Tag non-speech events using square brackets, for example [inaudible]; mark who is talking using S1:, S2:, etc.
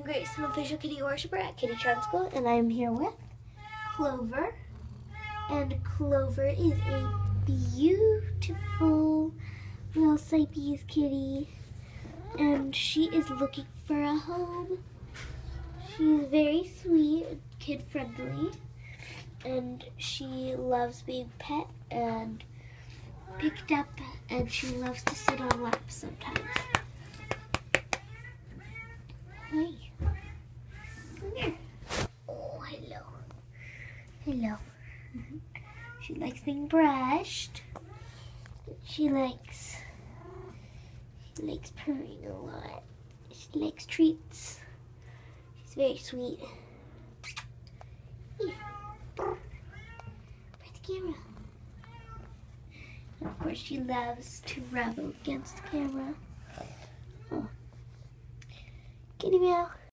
S1: I'm Grace, an official kitty worshiper at Kitty Charm School, and I'm here with Clover. And Clover is a beautiful little Siamese kitty, and she is looking for a home. She's very sweet, kid friendly, and she loves being pet and picked up, and she loves to sit on laps sometimes. Hi. Come here. Oh, hello. Hello. [laughs] She likes being brushed. She likes she likes purring a lot. She likes treats. She's very sweet. Here. Where's the camera? And of course, she loves to rub against the camera. Oh. Kitty meow.